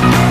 We'll